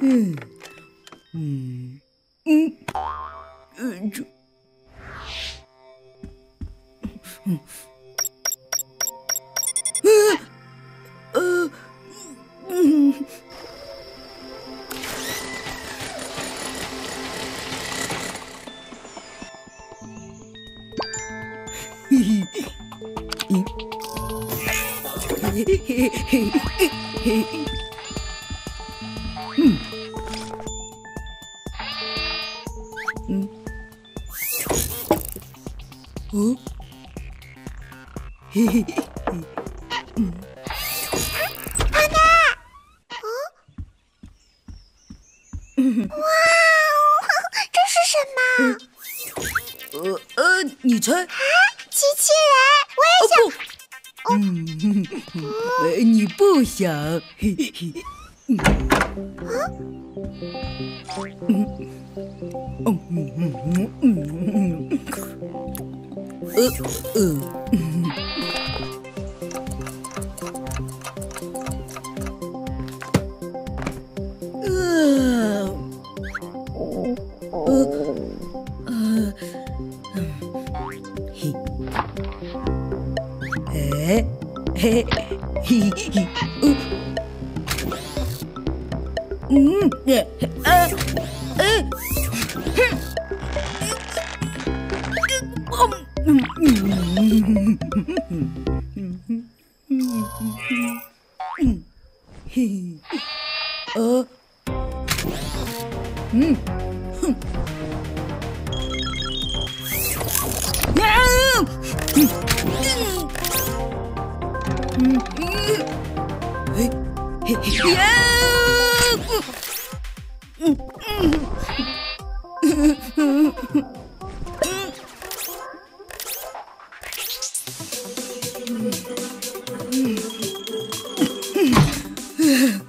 嗯嗯嗯嗯，这嗯呃呃嗯。嘿嘿，嗯，嘿嘿嘿嘿嘿嘿，嗯，嗯，哦，嘿嘿嘿，嗯，安娜，哦，哇哦，这是什么？呃呃，你猜？啊，机器人，我也想。嗯，呃，你不想？嘿嘿，嗯，啊，嗯，嗯嗯嗯嗯嗯，呃呃，嗯。呃，呃，呃，嘿，哎，嘿，嘿嘿，嗯，嗯，呃，呃，哼，嗯嗯嗯嗯，嘿，呃，嗯，哼。啊！嗯嗯嗯，嘿嘿嘿呀！Ugh.